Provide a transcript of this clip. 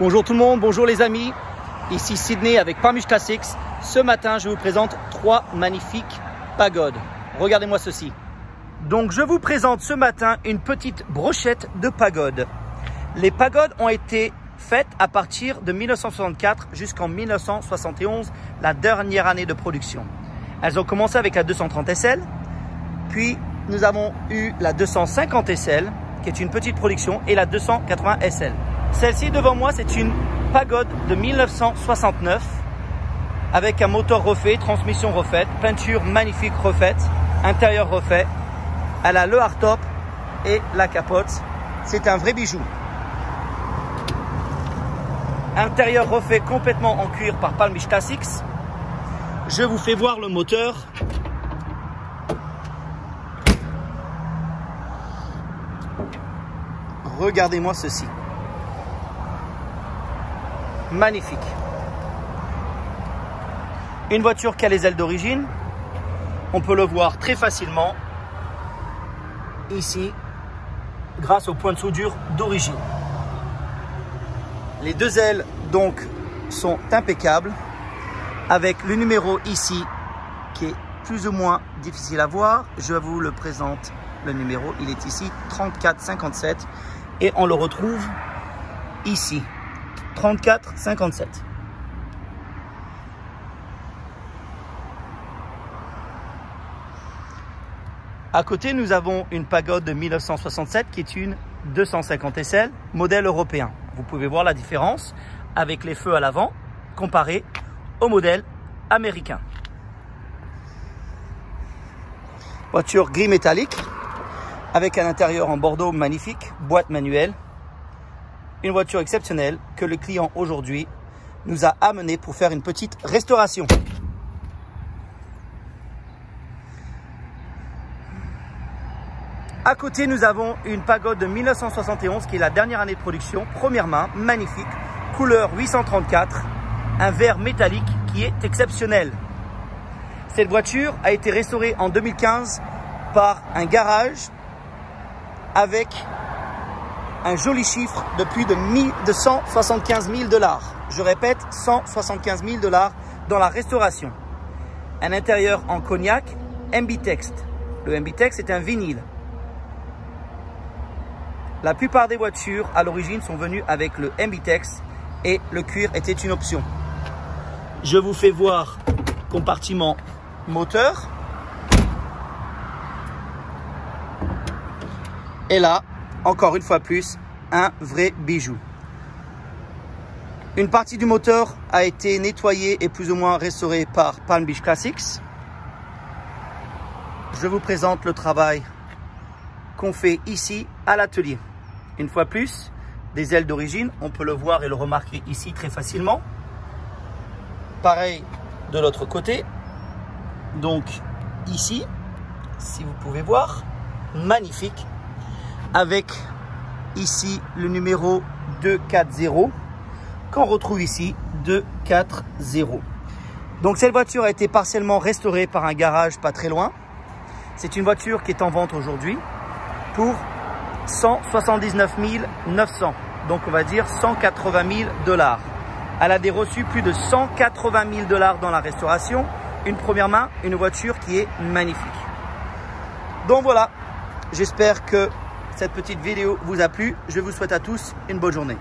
Bonjour tout le monde, bonjour les amis. Ici Sydney avec Parmish Classics. Ce matin, je vous présente trois magnifiques pagodes. Regardez-moi ceci. Donc, je vous présente ce matin une petite brochette de pagodes. Les pagodes ont été faites à partir de 1964 jusqu'en 1971, la dernière année de production. Elles ont commencé avec la 230 SL, puis nous avons eu la 250 SL, qui est une petite production, et la 280 SL. Celle-ci devant moi, c'est une pagode de 1969 avec un moteur refait, transmission refaite, peinture magnifique refaite, intérieur refait. Elle a le hardtop et la capote. C'est un vrai bijou. Intérieur refait complètement en cuir par Palmish Classics. Je vous fais voir le moteur. Regardez-moi ceci magnifique. Une voiture qui a les ailes d'origine. On peut le voir très facilement ici grâce au point de soudure d'origine. Les deux ailes donc sont impeccables avec le numéro ici qui est plus ou moins difficile à voir. Je vous le présente le numéro, il est ici 3457 et on le retrouve ici 34 57. À côté, nous avons une pagode de 1967 qui est une 250 SL, modèle européen. Vous pouvez voir la différence avec les feux à l'avant comparé au modèle américain. Voiture gris métallique avec un intérieur en bordeaux magnifique, boîte manuelle, une voiture exceptionnelle que le client aujourd'hui nous a amené pour faire une petite restauration. À côté, nous avons une pagode de 1971 qui est la dernière année de production, première main, magnifique, couleur 834, un verre métallique qui est exceptionnel. Cette voiture a été restaurée en 2015 par un garage avec un joli chiffre de plus de, 175 000 dollars. Je répète, 175 000 dollars dans la restauration. Un intérieur en cognac, MB-Text. Le MB-Text est un vinyle. La plupart des voitures à l'origine sont venues avec le MB-Text et le cuir était une option. Je vous fais voir compartiment moteur. Et là, encore une fois plus, un vrai bijou. Une partie du moteur a été nettoyée et plus ou moins restaurée par Palm Beach Classics. Je vous présente le travail qu'on fait ici à l'atelier. Une fois plus, des ailes d'origine, on peut le voir et le remarquer ici très facilement. Pareil de l'autre côté. Donc ici, si vous pouvez voir, magnifique avec ici le numéro 240 qu'on retrouve ici 240. Donc cette voiture a été partiellement restaurée par un garage pas très loin. C'est une voiture qui est en vente aujourd'hui pour 179 900. Donc on va dire 180 000 dollars. Elle a des plus de 180 000 dollars dans la restauration. Une première main, une voiture qui est magnifique. Donc voilà, j'espère que cette petite vidéo vous a plu. Je vous souhaite à tous une bonne journée.